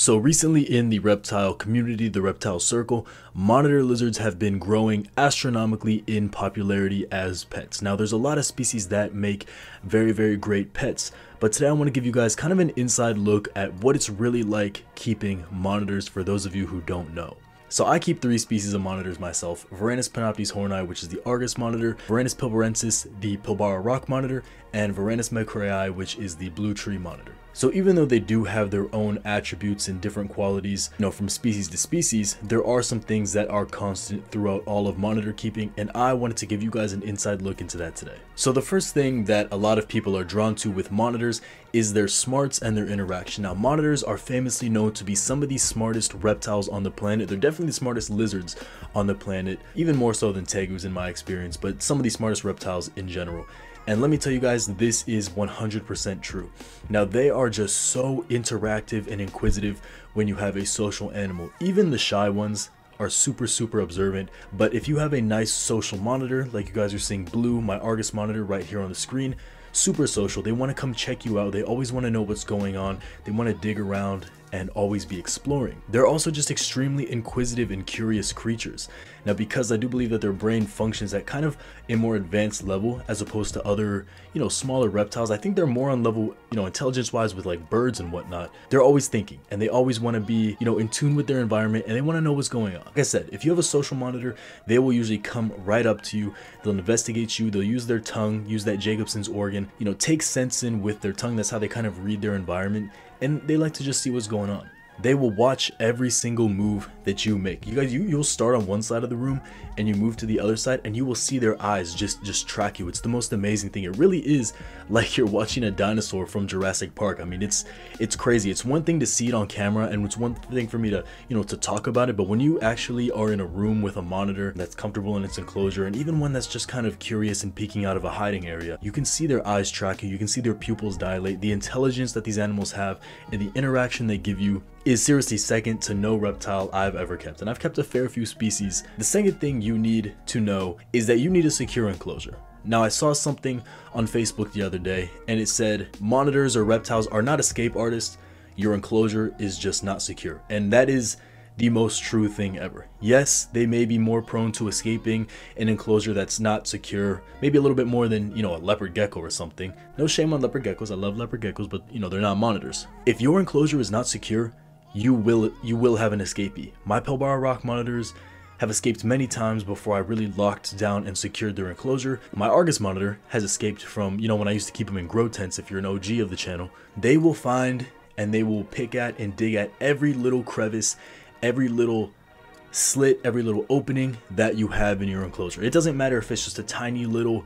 So recently in the reptile community, the reptile circle, monitor lizards have been growing astronomically in popularity as pets. Now there's a lot of species that make very, very great pets, but today I want to give you guys kind of an inside look at what it's really like keeping monitors for those of you who don't know. So I keep three species of monitors myself, Varanus panoptes horni, which is the Argus monitor, Varanus pilbarensis, the Pilbara rock monitor, and Varanus macraei, which is the blue tree monitor. So even though they do have their own attributes and different qualities, you know, from species to species, there are some things that are constant throughout all of monitor keeping, and I wanted to give you guys an inside look into that today. So the first thing that a lot of people are drawn to with monitors is their smarts and their interaction. Now monitors are famously known to be some of the smartest reptiles on the planet. They're definitely the smartest lizards on the planet, even more so than tegus in my experience, but some of the smartest reptiles in general. And let me tell you guys, this is 100% true. Now, they are just so interactive and inquisitive when you have a social animal. Even the shy ones are super, super observant. But if you have a nice social monitor, like you guys are seeing Blue, my Argus monitor right here on the screen, super social. They want to come check you out. They always want to know what's going on. They want to dig around and always be exploring. They're also just extremely inquisitive and curious creatures. Now because I do believe that their brain functions at kind of a more advanced level as opposed to other, you know, smaller reptiles, I think they're more on level, you know, intelligence wise with like birds and whatnot. They're always thinking and they always want to be, you know, in tune with their environment and they want to know what's going on. Like I said, if you have a social monitor, they will usually come right up to you. They'll investigate you. They'll use their tongue, use that Jacobson's organ, you know, take sense in with their tongue. That's how they kind of read their environment and they like to just see what's going on they will watch every single move that you make. You guys, you, you'll start on one side of the room and you move to the other side and you will see their eyes just, just track you. It's the most amazing thing. It really is like you're watching a dinosaur from Jurassic Park. I mean, it's, it's crazy. It's one thing to see it on camera and it's one thing for me to, you know, to talk about it. But when you actually are in a room with a monitor that's comfortable in its enclosure and even one that's just kind of curious and peeking out of a hiding area, you can see their eyes track you. You can see their pupils dilate, the intelligence that these animals have and the interaction they give you is seriously second to no reptile I've ever kept, and I've kept a fair few species. The second thing you need to know is that you need a secure enclosure. Now I saw something on Facebook the other day and it said monitors or reptiles are not escape artists, your enclosure is just not secure. And that is the most true thing ever. Yes, they may be more prone to escaping an enclosure that's not secure, maybe a little bit more than, you know, a leopard gecko or something. No shame on leopard geckos, I love leopard geckos, but you know, they're not monitors. If your enclosure is not secure, you will you will have an escapee. My Pilbara rock monitors have escaped many times before I really locked down and secured their enclosure. My Argus monitor has escaped from, you know, when I used to keep them in grow tents if you're an OG of the channel. They will find and they will pick at and dig at every little crevice every little slit, every little opening that you have in your enclosure. It doesn't matter if it's just a tiny little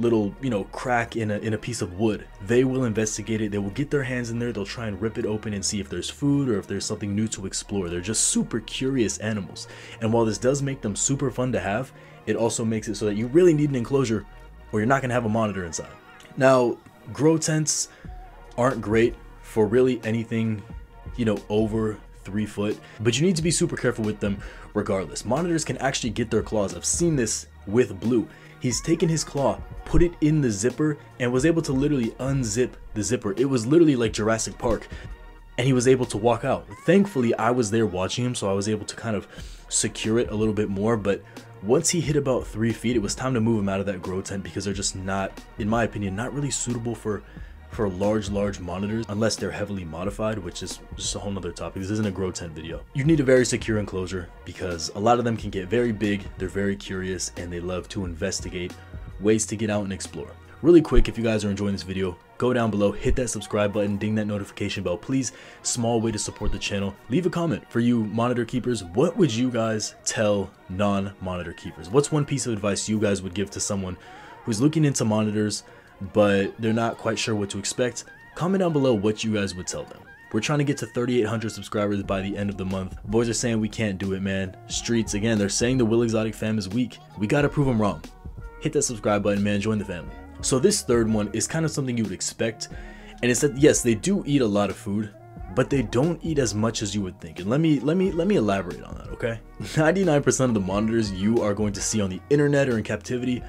little you know crack in a, in a piece of wood they will investigate it they will get their hands in there they'll try and rip it open and see if there's food or if there's something new to explore they're just super curious animals and while this does make them super fun to have it also makes it so that you really need an enclosure or you're not going to have a monitor inside now grow tents aren't great for really anything you know over three foot, but you need to be super careful with them regardless. Monitors can actually get their claws. I've seen this with Blue. He's taken his claw, put it in the zipper, and was able to literally unzip the zipper. It was literally like Jurassic Park. And he was able to walk out. Thankfully, I was there watching him, so I was able to kind of secure it a little bit more. But once he hit about three feet, it was time to move him out of that grow tent because they're just not, in my opinion, not really suitable for for large, large monitors, unless they're heavily modified, which is just a whole nother topic. This isn't a grow tent video. You need a very secure enclosure because a lot of them can get very big, they're very curious, and they love to investigate ways to get out and explore. Really quick, if you guys are enjoying this video, go down below, hit that subscribe button, ding that notification bell, please. Small way to support the channel. Leave a comment for you monitor keepers. What would you guys tell non-monitor keepers? What's one piece of advice you guys would give to someone who's looking into monitors, but they're not quite sure what to expect, comment down below what you guys would tell them. We're trying to get to 3,800 subscribers by the end of the month. Boys are saying we can't do it, man. Streets, again, they're saying the Will Exotic fam is weak. We gotta prove them wrong. Hit that subscribe button, man. Join the family. So this third one is kind of something you would expect. And it's that, yes, they do eat a lot of food, but they don't eat as much as you would think. And let me let me let me elaborate on that, okay? 99% of the monitors you are going to see on the internet or in captivity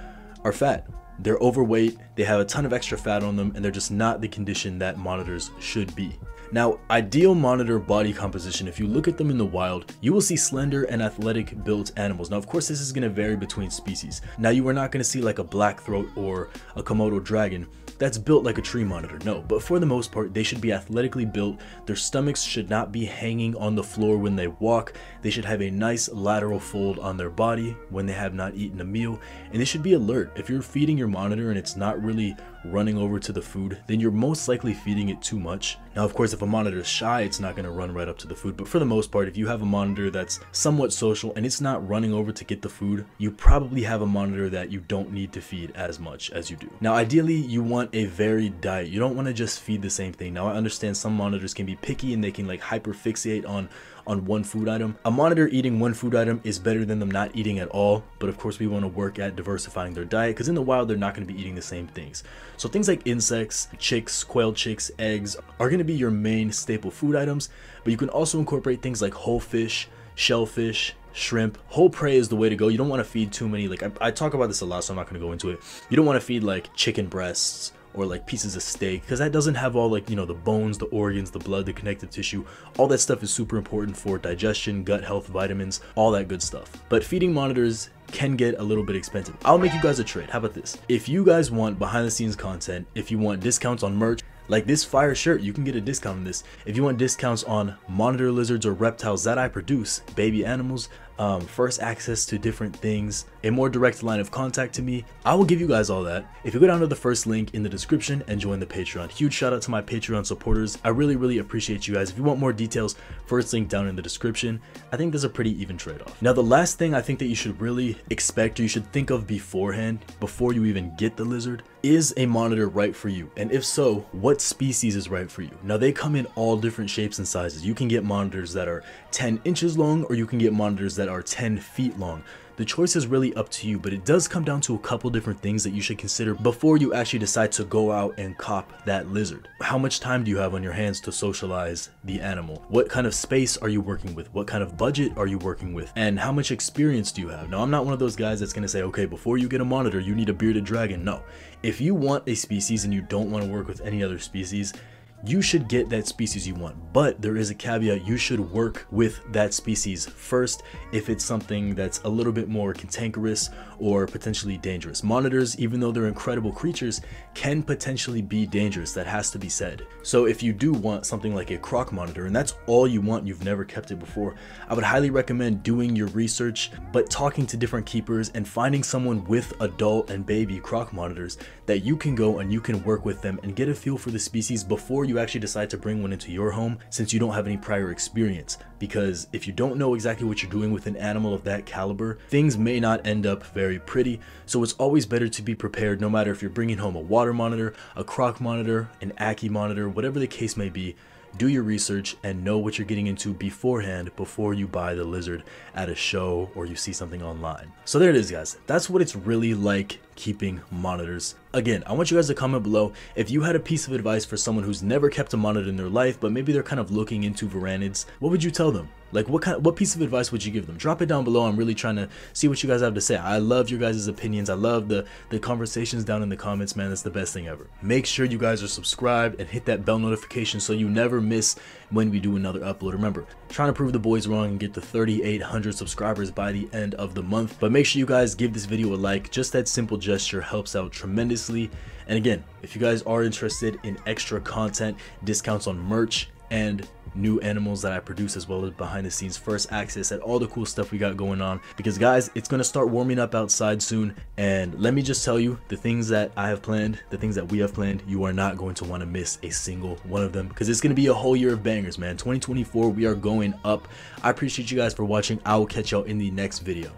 are fat. They're overweight, they have a ton of extra fat on them, and they're just not the condition that monitors should be. Now, ideal monitor body composition, if you look at them in the wild, you will see slender and athletic built animals. Now, of course, this is going to vary between species. Now, you are not going to see like a black throat or a Komodo dragon that's built like a tree monitor, no, but for the most part, they should be athletically built. Their stomachs should not be hanging on the floor when they walk. They should have a nice lateral fold on their body when they have not eaten a meal, and they should be alert. If you're feeding your monitor and it's not really running over to the food, then you're most likely feeding it too much. Now, of course, if a monitor is shy, it's not going to run right up to the food, but for the most part, if you have a monitor that's somewhat social and it's not running over to get the food, you probably have a monitor that you don't need to feed as much as you do. Now, ideally, you want a varied diet. You don't want to just feed the same thing. Now I understand some monitors can be picky and they can like hyper fixate on on one food item. A monitor eating one food item is better than them not eating at all, but of course we want to work at diversifying their diet because in the wild they're not going to be eating the same things. So things like insects, chicks, quail chicks, eggs are going to be your main staple food items, but you can also incorporate things like whole fish, shellfish, shrimp. Whole prey is the way to go. You don't want to feed too many like I, I talk about this a lot so i'm not going to go into it. You don't want to feed like chicken breasts or like pieces of steak because that doesn't have all like you know the bones the organs the blood the connective tissue. All that stuff is super important for digestion gut health vitamins all that good stuff. But feeding monitors can get a little bit expensive. I'll make you guys a trade. How about this? If you guys want behind the scenes content if you want discounts on merch like this fire shirt, you can get a discount on this. If you want discounts on monitor lizards or reptiles that I produce, baby animals, um, first access to different things, a more direct line of contact to me, I will give you guys all that. If you go down to the first link in the description and join the Patreon. Huge shout out to my Patreon supporters. I really, really appreciate you guys. If you want more details, first link down in the description. I think there's a pretty even trade-off. Now, the last thing I think that you should really expect or you should think of beforehand, before you even get the lizard, is a monitor right for you? And if so, what species is right for you? Now they come in all different shapes and sizes. You can get monitors that are 10 inches long or you can get monitors that are 10 feet long. The choice is really up to you, but it does come down to a couple different things that you should consider before you actually decide to go out and cop that lizard. How much time do you have on your hands to socialize the animal? What kind of space are you working with? What kind of budget are you working with? And how much experience do you have? Now, I'm not one of those guys that's going to say, okay, before you get a monitor, you need a bearded dragon. No. If you want a species and you don't want to work with any other species, you should get that species you want. But there is a caveat, you should work with that species first if it's something that's a little bit more cantankerous or potentially dangerous. Monitors, even though they're incredible creatures, can potentially be dangerous, that has to be said. So if you do want something like a croc monitor, and that's all you want, you've never kept it before, I would highly recommend doing your research, but talking to different keepers and finding someone with adult and baby croc monitors that you can go and you can work with them and get a feel for the species before you actually decide to bring one into your home since you don't have any prior experience. Because if you don't know exactly what you're doing with an animal of that caliber, things may not end up very pretty. So it's always better to be prepared no matter if you're bringing home a water monitor, a croc monitor, an Ackie monitor, whatever the case may be, do your research and know what you're getting into beforehand before you buy the lizard at a show or you see something online. So there it is guys, that's what it's really like keeping monitors. Again, I want you guys to comment below if you had a piece of advice for someone who's never kept a monitor in their life, but maybe they're kind of looking into Varanids, what would you tell them? Like what kind of, what piece of advice would you give them? Drop it down below. I'm really trying to see what you guys have to say. I love your guys' opinions. I love the the conversations down in the comments, man. That's the best thing ever. Make sure you guys are subscribed and hit that bell notification so you never miss when we do another upload. Remember, trying to prove the boys wrong and get to 3,800 subscribers by the end of the month. But make sure you guys give this video a like. Just that simple gesture helps out tremendously. And again, if you guys are interested in extra content, discounts on merch, and new animals that I produce as well as behind the scenes first access at all the cool stuff we got going on. Because guys it's gonna start warming up outside soon. And let me just tell you the things that I have planned the things that we have planned you are not going to want to miss a single one of them. Because it's gonna be a whole year of bangers man. 2024 we are going up. I appreciate you guys for watching. I will catch y'all in the next video